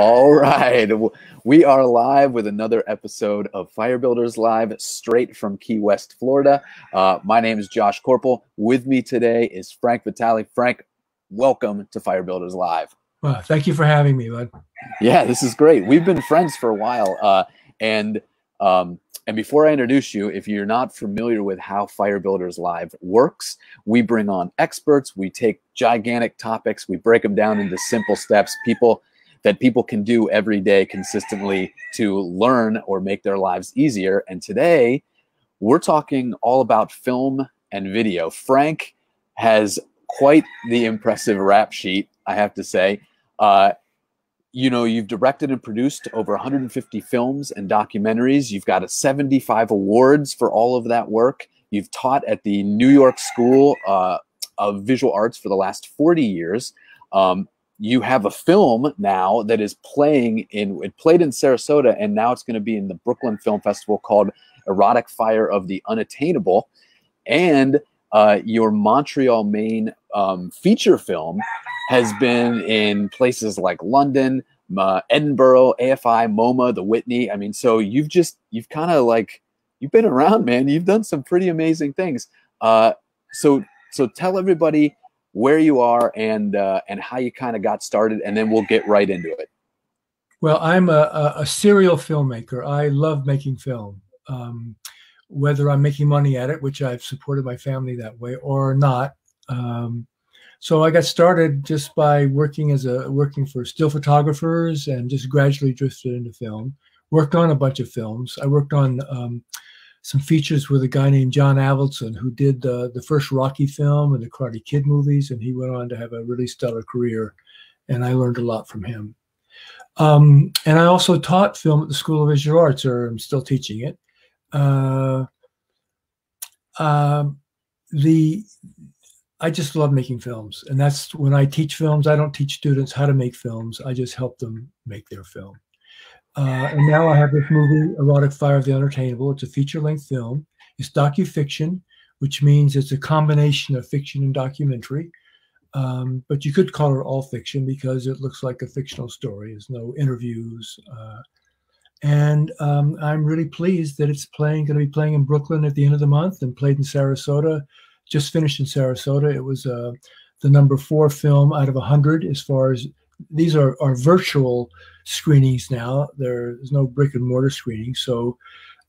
All right. We are live with another episode of Firebuilders Live straight from Key West, Florida. Uh, my name is Josh Corporal. With me today is Frank Vitale. Frank, welcome to Firebuilders Live. Well, thank you for having me, bud. Yeah, this is great. We've been friends for a while. Uh, and um, and before I introduce you, if you're not familiar with how Firebuilders Live works, we bring on experts. We take gigantic topics, we break them down into simple steps. People that people can do every day consistently to learn or make their lives easier. And today, we're talking all about film and video. Frank has quite the impressive rap sheet, I have to say. Uh, you know, you've directed and produced over 150 films and documentaries. You've got a 75 awards for all of that work. You've taught at the New York School uh, of Visual Arts for the last 40 years. Um, you have a film now that is playing in it played in Sarasota and now it's going to be in the Brooklyn Film Festival called Erotic Fire of the Unattainable and uh, your Montreal Main um, feature film has been in places like London, uh, Edinburgh, AFI, MoMA, the Whitney. I mean, so you've just you've kind of like you've been around, man. You've done some pretty amazing things. Uh, so so tell everybody where you are and uh, and how you kind of got started, and then we'll get right into it. Well, I'm a, a, serial filmmaker. I love making film. Um, whether I'm making money at it, which I've supported my family that way, or not. Um, so I got started just by working as a working for still photographers and just gradually drifted into film. Worked on a bunch of films. I worked on um, some features with a guy named John Avildsen who did the first Rocky film and the Karate Kid movies, and he went on to have a really stellar career. And I learned a lot from him. Um, and I also taught film at the School of Visual Arts, or I'm still teaching it. Uh, uh, the I just love making films, and that's when I teach films. I don't teach students how to make films. I just help them make their film. Uh, and now I have this movie, Erotic Fire of the Unattainable. It's a feature-length film. It's docufiction, which means it's a combination of fiction and documentary. Um, but you could call it all fiction because it looks like a fictional story. There's no interviews. Uh, and um, I'm really pleased that it's playing, going to be playing in Brooklyn at the end of the month and played in Sarasota. Just finished in Sarasota. It was uh, the number four film out of 100 as far as these are, are virtual screenings now. There's no brick and mortar screening. So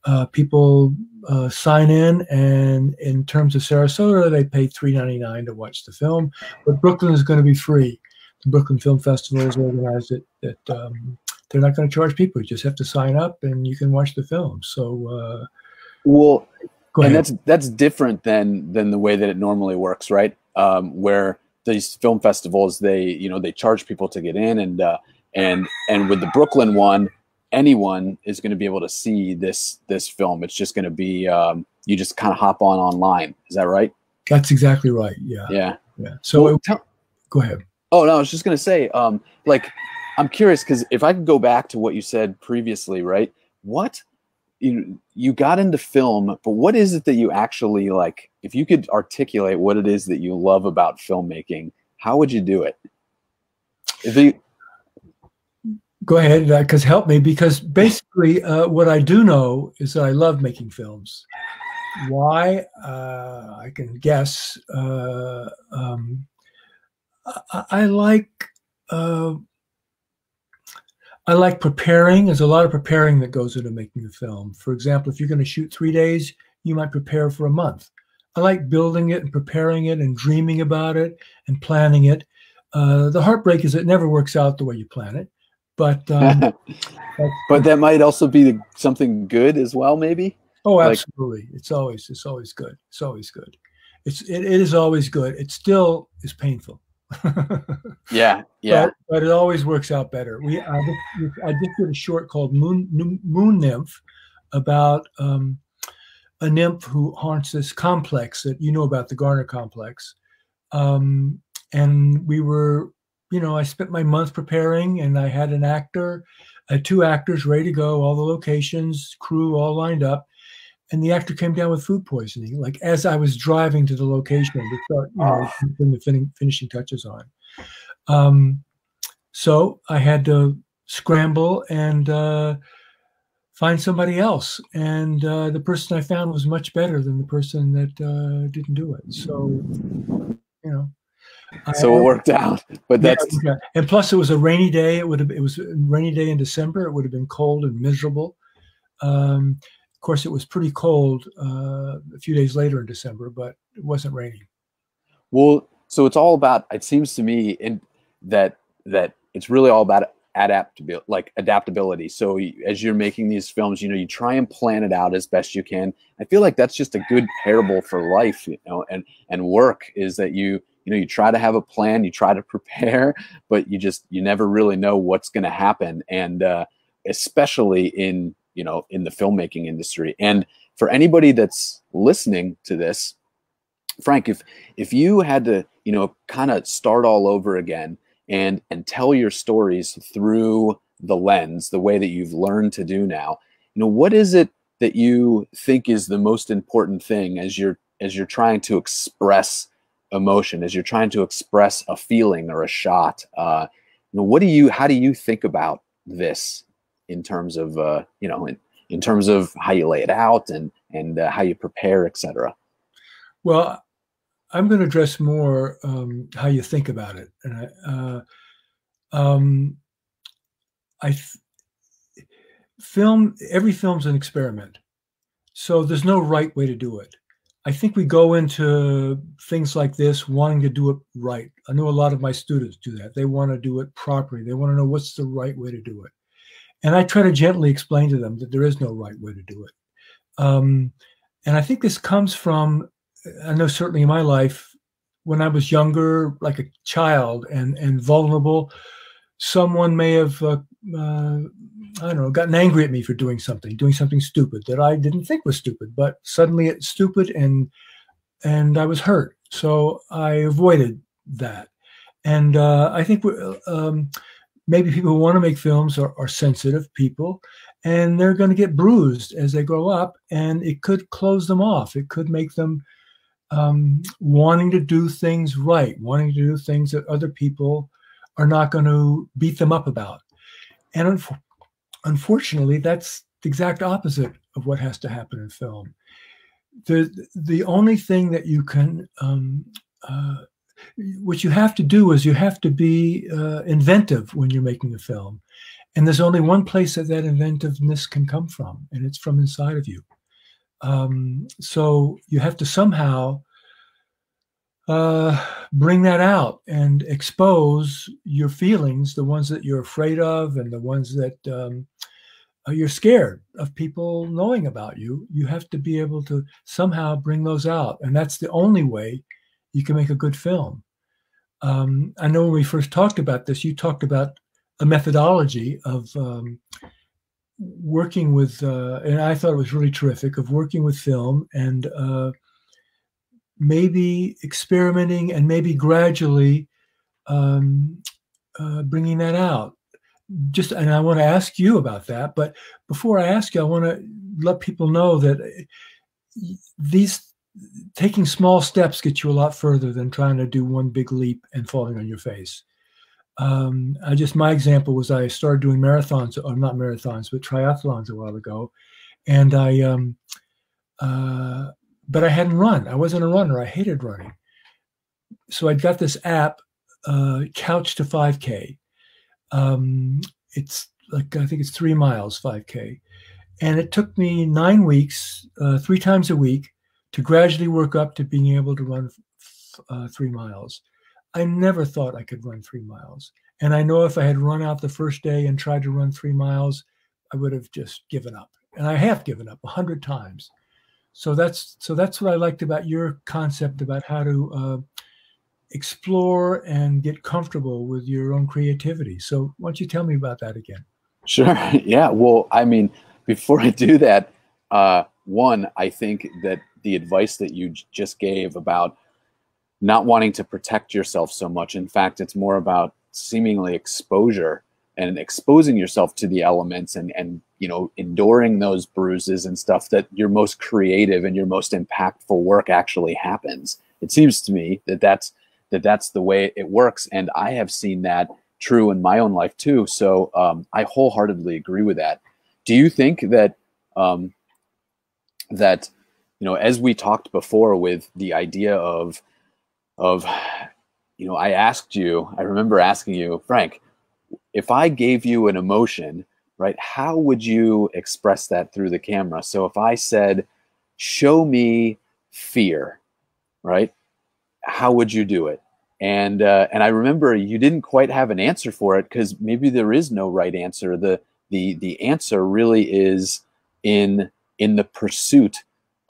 uh, people uh, sign in, and in terms of Sarasota, they pay $3.99 to watch the film. But Brooklyn is going to be free. The Brooklyn Film Festival has organized it that um, they're not going to charge people. You just have to sign up and you can watch the film. So, uh, well, and that's that's different than than the way that it normally works, right? Um, where these film festivals, they you know they charge people to get in, and uh, and and with the Brooklyn one, anyone is going to be able to see this this film. It's just going to be um, you just kind of hop on online. Is that right? That's exactly right. Yeah. Yeah. Yeah. So well, tell, go ahead. Oh no, I was just going to say, um, like I'm curious because if I could go back to what you said previously, right? What you you got into film, but what is it that you actually like? If you could articulate what it is that you love about filmmaking, how would you do it? If you go ahead, because uh, help me. Because basically, uh, what I do know is that I love making films. Why? Uh, I can guess. Uh, um, I, I, like uh, I like preparing. There's a lot of preparing that goes into making the film. For example, if you're going to shoot three days, you might prepare for a month. I like building it and preparing it and dreaming about it and planning it. Uh, the heartbreak is it never works out the way you plan it, but um, but that might also be something good as well, maybe. Oh, absolutely! Like, it's always it's always good. It's always good. It's it, it is always good. It still is painful. Yeah, yeah. But, but, it always works out better. We I just, I just did a short called Moon Moon Nymph about um, a nymph who haunts this complex that you know about the Garner complex. Um, and we were, you know, I spent my month preparing, and I had an actor, uh, two actors ready to go, all the locations, crew all lined up and the actor came down with food poisoning. Like as I was driving to the location to start, you know, oh. putting the fin- finishing touches on. Um, so I had to scramble and uh, find somebody else. And uh, the person I found was much better than the person that uh, didn't do it. So, you know. So it worked out, but that's yeah, and plus it was a rainy day. It would have it was a rainy day in December. It would have been cold and miserable. Um, of course, it was pretty cold uh, a few days later in December, but it wasn't raining. Well, so it's all about. It seems to me in that that it's really all about adaptability like adaptability so as you're making these films you know you try and plan it out as best you can i feel like that's just a good parable for life you know and and work is that you you know you try to have a plan you try to prepare but you just you never really know what's going to happen and uh, especially in you know in the filmmaking industry. And for anybody that's listening to this frank if if you had to you know kind of start all over again and and tell your stories through the lens the way that you've learned to do now you know what is it that you think is the most important thing as you're as you're trying to express emotion as you're trying to express a feeling or a shot? Uh, you know what do you how do you think about this in terms of uh, you know in, in terms of how you lay it out and and uh, how you prepare etc well I'm going to address more um, how you think about it. And I, uh, um, I film every film's an experiment, so there's no right way to do it. I think we go into things like this wanting to do it right. I know a lot of my students do that. They want to do it properly. They want to know what's the right way to do it. And I try to gently explain to them that there is no right way to do it. Um, and I think this comes from I know certainly in my life, when I was younger, like a child and and vulnerable, someone may have uh, uh, I don't know gotten angry at me for doing something, doing something stupid that I didn't think was stupid, but suddenly it's stupid and and I was hurt. So I avoided that, and uh, I think um, maybe people who want to make films are, are sensitive people, and they're going to get bruised as they grow up, and it could close them off. It could make them um, wanting to do things right, wanting to do things that other people are not going to beat them up about. And un- unfortunately, that's the exact opposite of what has to happen in film. The, the only thing that you can, um, uh, what you have to do is you have to be uh, inventive when you're making a film. And there's only one place that that inventiveness can come from, and it's from inside of you. Um, so you have to somehow uh, bring that out and expose your feelings, the ones that you're afraid of and the ones that um, uh, you're scared of people knowing about you. You have to be able to somehow bring those out. And that's the only way you can make a good film. Um, I know when we first talked about this, you talked about a methodology of um, working with, uh, and I thought it was really terrific, of working with film and uh, maybe experimenting and maybe gradually um, uh, bringing that out. Just, and I want to ask you about that. But before I ask you, I want to let people know that uh, these taking small steps gets you a lot further than trying to do one big leap and falling on your face um, I just my example was I started doing marathons or not marathons but triathlons a while ago, and I um, uh, but I hadn't run. I wasn't a runner. I hated running, so I'd got this app, uh, Couch to 5K. Um, it's like I think it's three miles 5K, and it took me nine weeks, uh, three times a week, to gradually work up to being able to run uh, three miles. I never thought I could run three miles. And I know if I had run out the first day and tried to run three miles, I would have just given up. And I have given up a hundred times. So that's so that's what I liked about your concept about how to uh, explore and get comfortable with your own creativity. So why don't you tell me about that again? Sure. Yeah. Well, I mean, before I do that, uh, one, I think that the advice that you just gave about not wanting to protect yourself so much. In fact, it's more about seemingly exposure and exposing yourself to the elements and and you know enduring those bruises and stuff that your most creative and your most impactful work actually happens. It seems to me that that's that that's the way it works, and I have seen that true in my own life too. So um, I wholeheartedly agree with that. Do you think that um, that you know, as we talked before with the idea of of you know, I asked you, I remember asking you, Frank, if I gave you an emotion, right, how would you express that through the camera? So if I said, show me fear, right, how would you do it? And uh, and I remember you didn't quite have an answer for it because maybe there is no right answer. The the the answer really is in in the pursuit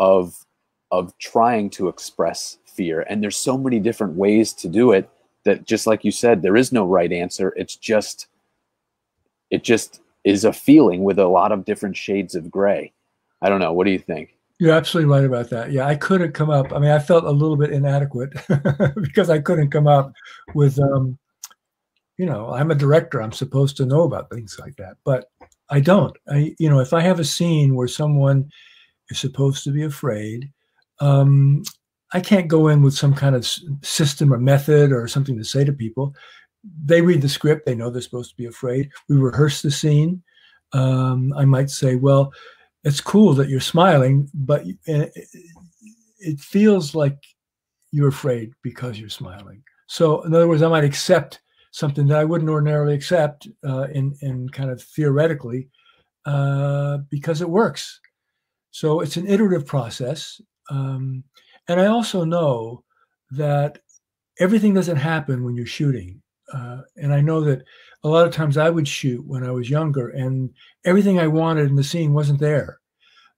of of trying to express fear. And there's so many different ways to do it that just like you said, there is no right answer. It's just it just is a feeling with a lot of different shades of gray. I don't know. What do you think? You're absolutely right about that. Yeah, I couldn't come up. I mean, I felt a little bit inadequate because I couldn't come up with, um, you know, I'm a director. I'm supposed to know about things like that, but I don't. I, you know, if I have a scene where someone is supposed to be afraid, um, I can't go in with some kind of system or method or something to say to people. They read the script, they know they're supposed to be afraid. We rehearse the scene. Um, I might say, well, it's cool that you're smiling, but it feels like you're afraid because you're smiling. So, in other words, I might accept something that I wouldn't ordinarily accept uh, in, in kind of theoretically uh, because it works. So, it's an iterative process. Um, and I also know that everything doesn't happen when you're shooting. Uh, and I know that a lot of times I would shoot when I was younger, and everything I wanted in the scene wasn't there.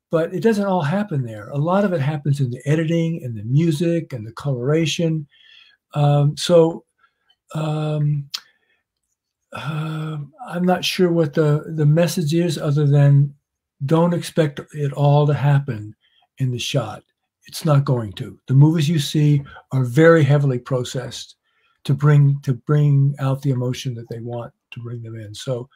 But it doesn't all happen there. A lot of it happens in the editing and the music and the coloration. Um, so um, uh, I'm not sure what the, the message is other than don't expect it all to happen in the shot. It's not going to. The movies you see are very heavily processed to bring to bring out the emotion that they want to bring them in. So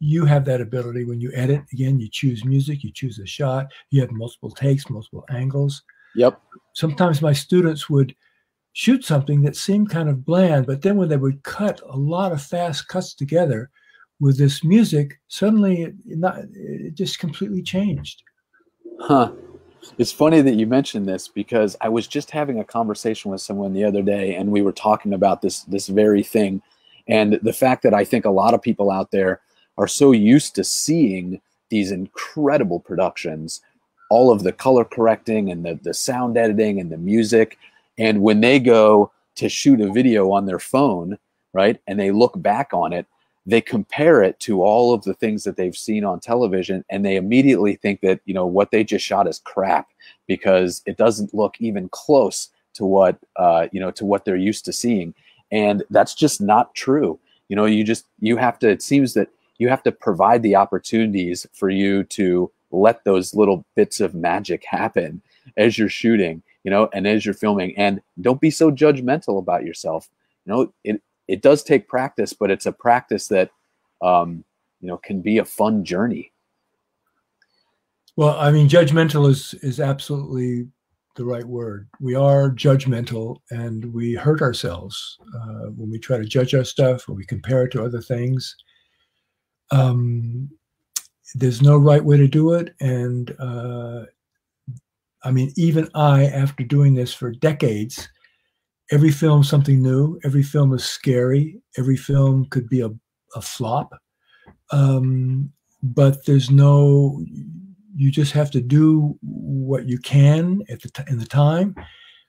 you have that ability when you edit. Again, you choose music, you choose a shot, you have multiple takes, multiple angles. Yep. Sometimes my students would shoot something that seemed kind of bland, but then when they would cut a lot of fast cuts together with this music, suddenly it, not, it just completely changed. Huh. It's funny that you mentioned this because I was just having a conversation with someone the other day, and we were talking about this this very thing, and the fact that I think a lot of people out there are so used to seeing these incredible productions, all of the color correcting and the the sound editing and the music, and when they go to shoot a video on their phone, right, and they look back on it, they compare it to all of the things that they've seen on television and they immediately think that you know what they just shot is crap because it doesn't look even close to what uh, you know to what they're used to seeing. And that's just not true. You know you just you have to it seems that you have to provide the opportunities for you to let those little bits of magic happen as you're shooting you know and as you're filming. And don't be so judgmental about yourself. You know it, it does take practice, but it's a practice that um, you know can be a fun journey. Well, I mean, judgmental is is absolutely the right word. We are judgmental, and we hurt ourselves uh, when we try to judge our stuff or we compare it to other things. Um, there's no right way to do it, and uh, I mean, even I, after doing this for decades, every film something new. Every film is scary. Every film could be a, a flop. Um, but there's no, you just have to do what you can at the t- in the time,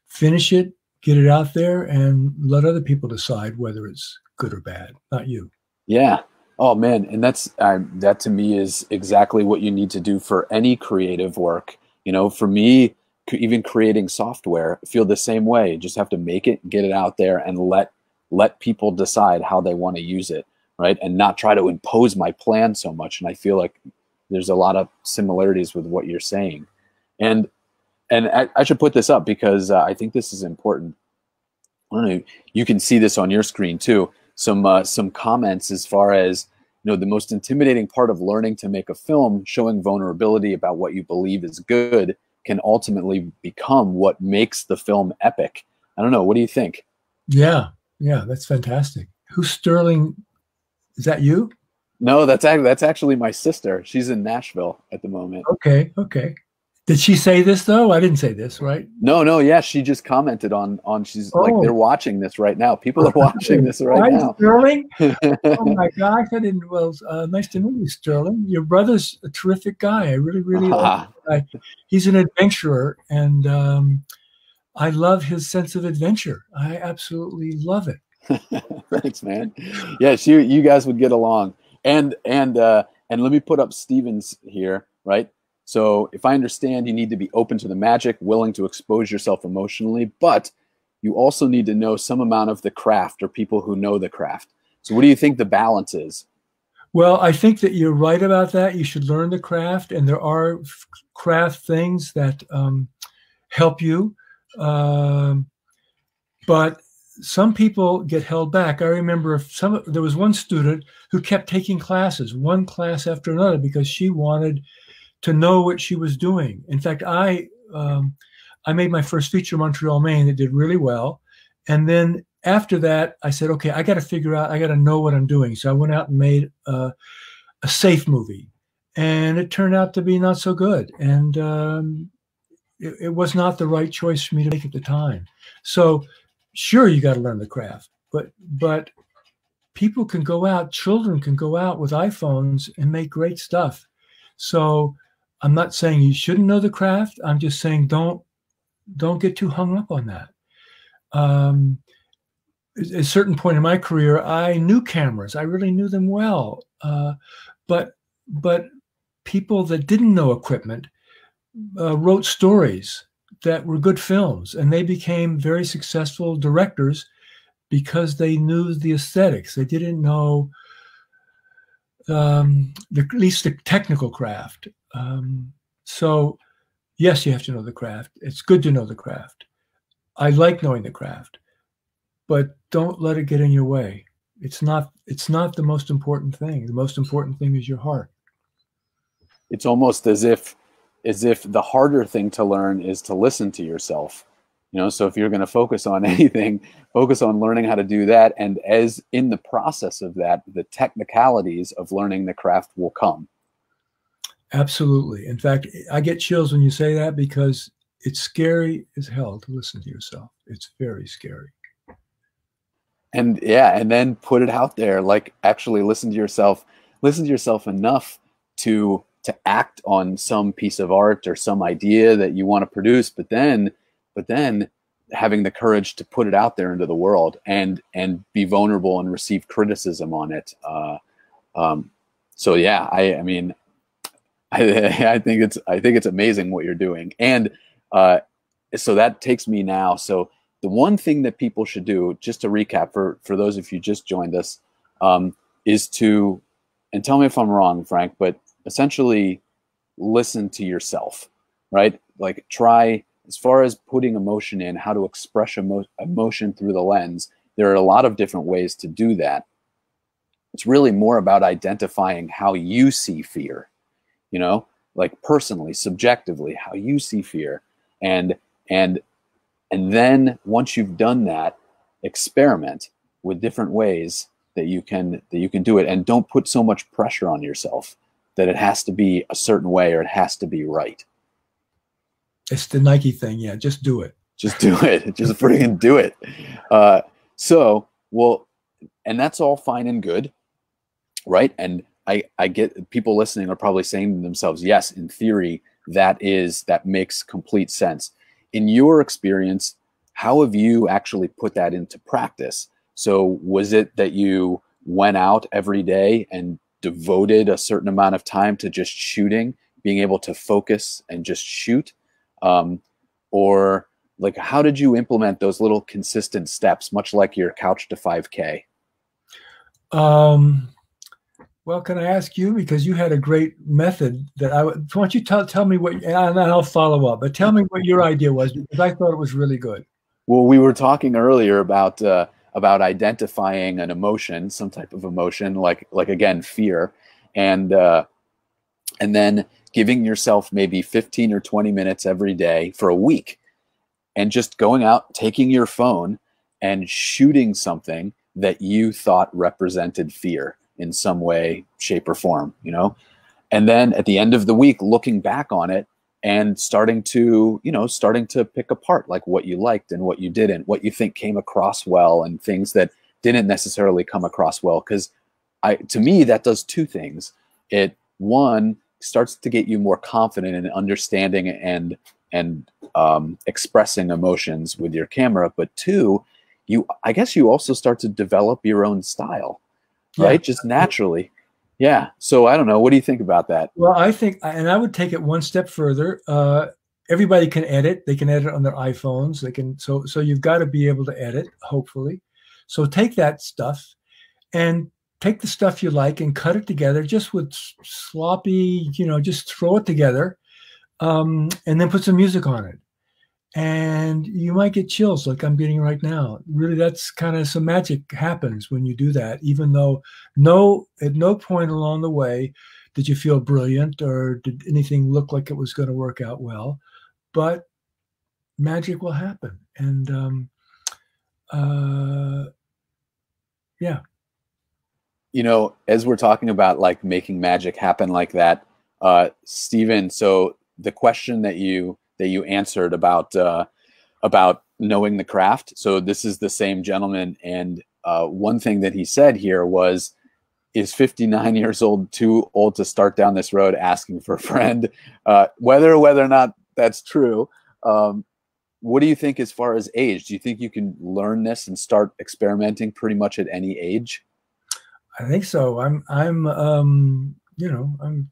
finish it, get it out there, and let other people decide whether it's good or bad, not you. Yeah. Oh man, and that's that to me is exactly what you need to do for any creative work. You know, for me, even creating software feel the same way. You just have to make it get it out there and let let people decide how they want to use it right? And not try to impose my plan so much and i feel like there's a lot of similarities with what you're saying. And and i, I should put this up because uh, i think this is important. I don't know, you can see this on your screen too. Some uh, some comments as far as you know the most intimidating part of learning to make a film showing vulnerability about what you believe is good can ultimately become what makes the film epic. I don't know. What do you think? Yeah, yeah, that's fantastic. Who's Sterling Is that you? No, that's actually that's actually my sister. She's in Nashville at the moment. Okay, okay. Did she say this though? I didn't say this, right? No, no, yeah, she just commented on on she's oh. like they're watching this right now. People are watching this right Hi, now. Sterling. oh my gosh, I didn't. Well, uh, nice to meet you, Sterling. Your brother's a terrific guy. I really, really uh-huh. like. He's an adventurer, and um, I love his sense of adventure. I absolutely love it. Thanks, man. Yes, you you guys would get along. And and uh, and let me put up Stevens here, right? So if I understand, you need to be open to the magic, willing to expose yourself emotionally, but you also need to know some amount of the craft or people who know the craft. So what do you think the balance is? Well, I think that you're right about that. You should learn the craft, and there are craft things that um, help you. Um, but some people get held back. I remember some. There was one student who kept taking classes, one class after another, because she wanted to know what she was doing. In fact, I um, I made my first feature Montreal Main that did really well, and then after that, I said, okay, I got to figure out, I got to know what I'm doing. So I went out and made a, a safe movie, and it turned out to be not so good, and um, it, it was not the right choice for me to make at the time. So sure, you got to learn the craft, but but people can go out, children can go out with iPhones and make great stuff. So I'm not saying you shouldn't know the craft. I'm just saying don't don't get too hung up on that. Um, at a certain point in my career, I knew cameras. I really knew them well. Uh, but but people that didn't know equipment uh, wrote stories that were good films, and they became very successful directors because they knew the aesthetics. They didn't know um, the, at least the technical craft. Um, so, yes, you have to know the craft. It's good to know the craft. I like knowing the craft, but don't let it get in your way. It's not. It's not the most important thing. The most important thing is your heart. It's almost as if, as if the harder thing to learn is to listen to yourself you know so if you're going to focus on anything focus on learning how to do that and as in the process of that the technicalities of learning the craft will come absolutely in fact i get chills when you say that because it's scary as hell to listen to yourself it's very scary and yeah and then put it out there like actually listen to yourself listen to yourself enough to to act on some piece of art or some idea that you want to produce but then but then having the courage to put it out there into the world and and be vulnerable and receive criticism on it. Uh, um, so yeah, I, I mean, I, I, think it's I think it's amazing what you're doing, and uh, so that takes me now. So the one thing that people should do, just to recap for for those of you just joined us, um, is to and tell me if I'm wrong, Frank, but essentially listen to yourself, right? Like try as far as putting emotion in, how to express emo- emotion through the lens, there are a lot of different ways to do that. It's really more about identifying how you see fear, you know, like personally, subjectively, how you see fear. And and and then once you've done that, experiment with different ways that you can that you can do it and don't put so much pressure on yourself that it has to be a certain way or it has to be right it's the Nike thing. Yeah, just do it. Just do it. just freaking do it. Uh, so, well, and that's all fine and good, right? And I, I get people listening are probably saying to themselves, yes, in theory, that is that makes complete sense. In your experience, how have you actually put that into practice? So, was it that you went out every day and devoted a certain amount of time to just shooting, being able to focus and just shoot? um, or like how did you implement those little consistent steps much like your couch to 5k um, well can i ask you because you had a great method that i why don't you tell, tell me what and i'll follow up but tell me what your idea was because i thought it was really good. Well we were talking earlier about uh, about identifying an emotion some type of emotion like like again fear and uh, and then giving yourself maybe 15 or 20 minutes every day for a week and just going out, taking your phone and shooting something that you thought represented fear in some way, shape, or form, you know? And then at the end of the week, looking back on it and starting to, you know, starting to pick apart like what you liked and what you didn't, what you think came across well and things that didn't necessarily come across well. Cause I, to me, that does two things. It, one, starts to get you more confident in understanding and and um, expressing emotions with your camera but two you i guess you also start to develop your own style yeah. right? Just naturally. Yeah. So i don't know. What do you think about that? Well i think and i would take it one step further. Uh, everybody can edit. They can edit on their iphones. They can so so you've got to be able to edit hopefully. So take that stuff and take the stuff you like and cut it together just with sloppy, you know, just throw it together um, and then put some music on it. And you might get chills like I'm getting right now. Really, that's kind of some magic happens when you do that, even though no, at no point along the way did you feel brilliant or did anything look like it was going to work out well. But magic will happen. And um, uh, yeah, you know, as we're talking about like making magic happen like that, uh, Stephen. So the question that you that you answered about uh, about knowing the craft. So this is the same gentleman, and uh, one thing that he said here was, "Is 59 years old too old to start down this road asking for a friend?" Uh, whether whether or not that's true. Um, what do you think as far as age? Do you think you can learn this and start experimenting pretty much at any age? I think so. I'm I'm um, you know I'm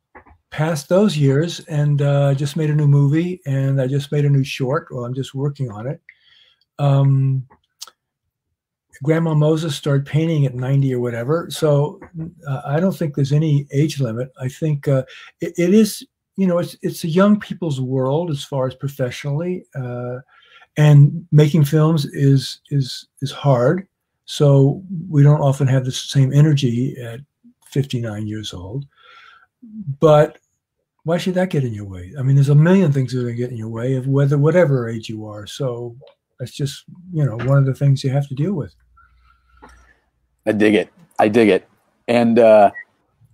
past those years and uh, just made a new movie and I just made a new short. Well, I'm just working on it. Um, Grandma Moses started painting at 90 or whatever. So uh, I don't think there's any age limit. I think uh, it, it is, you know, it's it's a young people's world as far as professionally, uh, and making films is is is hard. So we don't often have the same energy at 59 years old. But why should that get in your way? I mean, there's a million things that are going to get in your way of whether whatever age you are. So that's just you know one of the things you have to deal with. I dig it. I dig it. And uh,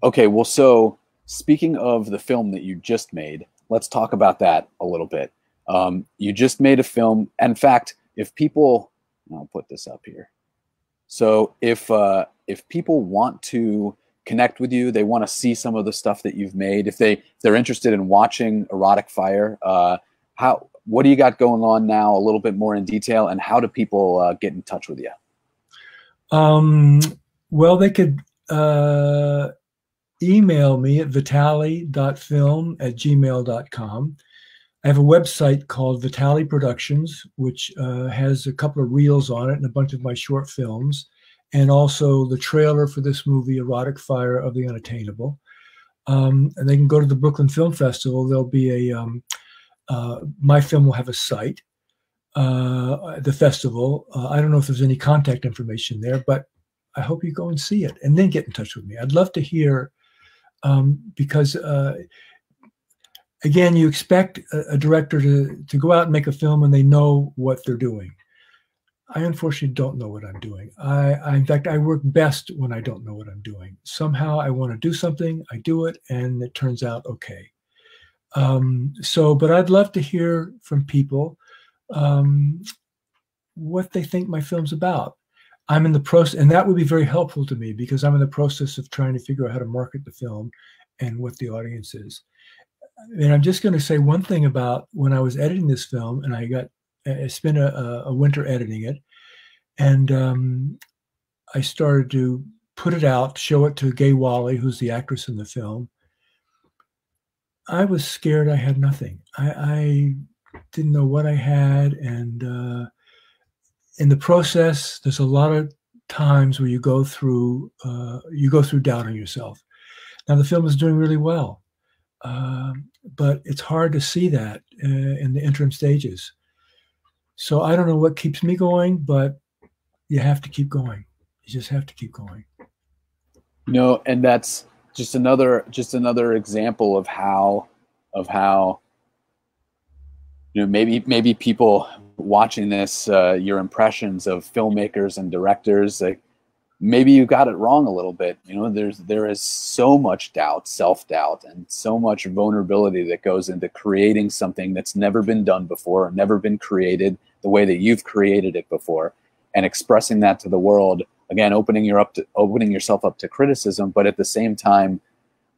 okay, well, so speaking of the film that you just made, let's talk about that a little bit. Um, you just made a film. In fact, if people, I'll put this up here. So if uh, if people want to connect with you, they want to see some of the stuff that you've made. If they if they're interested in watching Erotic Fire, uh, how what do you got going on now? A little bit more in detail, and how do people uh, get in touch with you? Um, well, they could uh, email me at vitale.film at gmail.com. I have a website called Vitale Productions, which uh, has a couple of reels on it and a bunch of my short films, and also the trailer for this movie, Erotic Fire of the Unattainable. Um, and they can go to the Brooklyn Film Festival. There'll be a, um, uh, my film will have a site uh, the festival. Uh, I don't know if there's any contact information there, but I hope you go and see it and then get in touch with me. I'd love to hear um, because uh, again, you expect a, a, director to, to go out and make a film and they know what they're doing. I unfortunately don't know what I'm doing. I, I, in fact, I work best when I don't know what I'm doing. Somehow I want to do something, I do it, and it turns out okay. Um, so, but I'd love to hear from people um, what they think my film's about. I'm in the process, and that would be very helpful to me because I'm in the process of trying to figure out how to market the film and what the audience is and I'm just going to say one thing about when I was editing this film, and I got I spent a, a winter editing it, and um, I started to put it out, show it to Gay Walley, who's the actress in the film. I was scared I had nothing. I, I didn't know what I had, and uh, in the process, there's a lot of times where you go through uh, you go through doubting yourself. Now the film is doing really well um, but it's hard to see that uh, in the interim stages. So I don't know what keeps me going, but you have to keep going. You just have to keep going. no, and that's just another just another example of how of how you know maybe maybe people watching this uh, your impressions of filmmakers and directors like maybe you got it wrong a little bit. You know, there's there is so much doubt, self doubt, and so much vulnerability that goes into creating something that's never been done before, or never been created the way that you've created it before, and expressing that to the world. Again, opening your up to opening yourself up to criticism, but at the same time,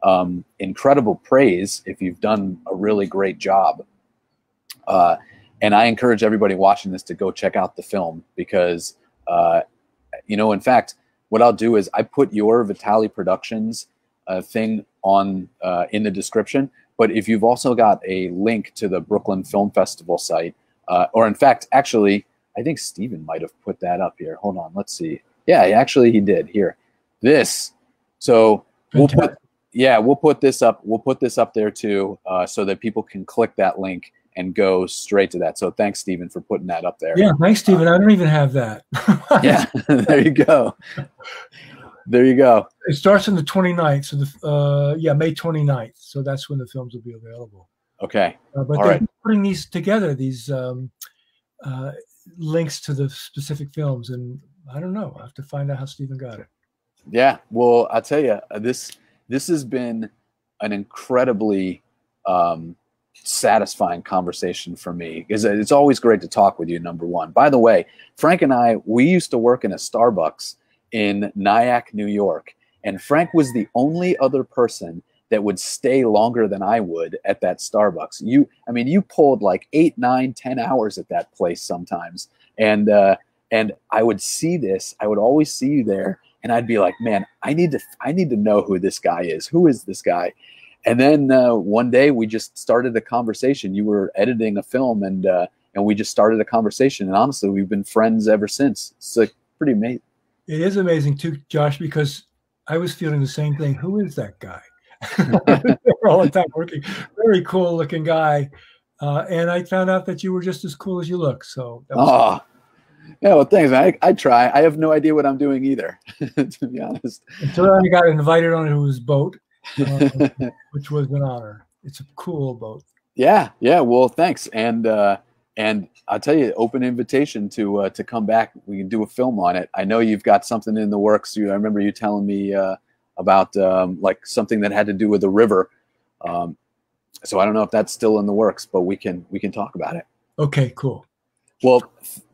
um, incredible praise if you've done a really great job. Uh, and I encourage everybody watching this to go check out the film because, uh, you know, in fact, what I'll do is I put your Vitale Productions uh, thing on uh, in the description. But if you've also got a link to the Brooklyn Film Festival site, uh, or in fact, actually, I think Stephen might have put that up here. Hold on, let's see. Yeah, actually, he did. Here, this. So we'll put yeah, we'll put this up. We'll put this up there too, uh, so that people can click that link and go straight to that. So thanks, Stephen, for putting that up there. Yeah, thanks, Stephen. Uh, I don't even have that. yeah, there you go. There you go. It starts on the 29th. So the uh, yeah, May 29th. So that's when the films will be available. Okay. Uh, but All putting these together, these um, uh, links to the specific films, and I don't know. I have to find out how Stephen got it. Yeah. Well, I'll tell you this. This has been an incredibly um, satisfying conversation for me because it's always great to talk with you. Number one. By the way, Frank and I we used to work in a Starbucks in Nyack, New York, and Frank was the only other person that would stay longer than I would at that Starbucks. You, I mean, you pulled like eight, nine, ten hours at that place sometimes, and uh, and I would see this. I would always see you there, and I'd be like, man, I need to, I need to know who this guy is. Who is this guy? And then uh, one day we just started a conversation. You were editing a film, and uh, and we just started a conversation. And honestly, we've been friends ever since. It's like pretty amazing. It is amazing too, Josh, because I was feeling the same thing. Who is that guy? All the time working. Very cool looking guy. Uh, and I found out that you were just as cool as you look. So that was oh, yeah, well, thanks. I, I try. I have no idea what I'm doing either, to be honest. Until I got invited on his boat, uh, which was an honor. It's a cool boat. Yeah, yeah. Well, thanks. And uh, and I'll tell you, open invitation to uh, to come back. We can do a film on it. I know you've got something in the works. You, I remember you telling me uh, about um, like something that had to do with the river. Um, so I don't know if that's still in the works, but we can we can talk about it. Okay, cool. Well,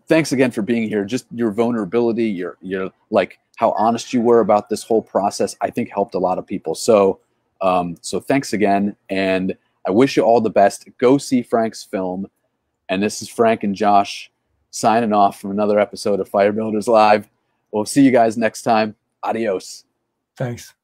thanks again for being here. Just your vulnerability, your your like how honest you were about this whole process, I think helped a lot of people. So um, so thanks again, and I wish you all the best. Go see Frank's film. And this is Frank and Josh signing off from another episode of Firebuilders Live. We'll see you guys next time. Adios. Thanks.